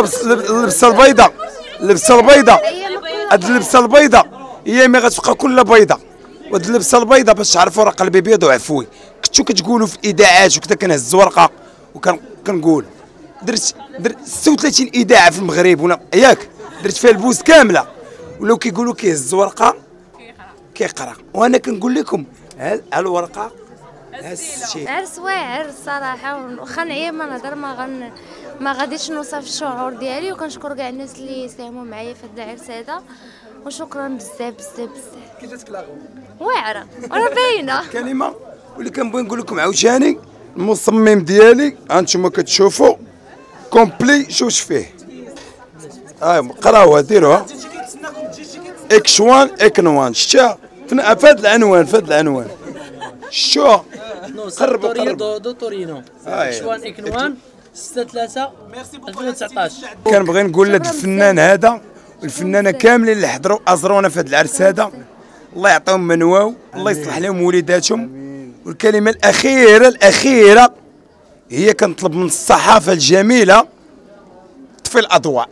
اللبس اللبسه البيضاء اللبسه البيضاء هاد اللبسه البيضاء هي ما غتبقى كلها بيضاء وهاد اللبسه البيضاء باش تعرفوا راه قلبي بيض وعفوي. كنتو كتقولوا في الاذاعات وكذا كنهز ورقه وكنقول درت درت 36 اذاعه في المغرب ولا ياك. درت فيها البوس كاملة. ولو كيقولوا كيهز ورقه كيقرأ. وأنا كنقول لكم ها الورقة عرس واعر الصراحه واخا نعيا ما نهضر ما غن ما غاديش نوصف الشعور ديالي وكنشكر كاع الناس اللي ساهموا معايا في هذا العرس هذا وشكرا بزاف بزاف بزاف. كيفاش تلاقوا واعرة راه باينة. كلمة واللي كنبغي نقول لكم عاوتاني المصمم ديالي هانتوما كتشوفوا كومبلي شوش فيه. آه قراوها ديروها. إكس 1 اك نوان شتا فين- في هاد العنوان في هاد العنوان. شتوها قربوا قربوا. دو تورينو شوان إكنوان؟ 6 3 2019 كنبغي نقول لهاد الفنان هذا والفنانه كاملين اللي حضروا أزرونا في هذا العرس هذا. الله يعطيهم من واو الله يصلح لهم وليداتهم. والكلمة الأخيرة الأخيرة هي كنطلب من الصحافة الجميلة طفي الأضواء.